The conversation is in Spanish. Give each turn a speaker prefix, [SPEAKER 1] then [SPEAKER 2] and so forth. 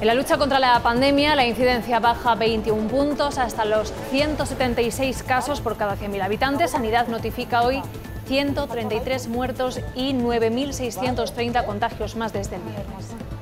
[SPEAKER 1] En la lucha contra la pandemia, la incidencia baja 21 puntos hasta los 176 casos por cada 100.000 habitantes. Sanidad notifica hoy 133 muertos y 9.630 contagios más desde el viernes.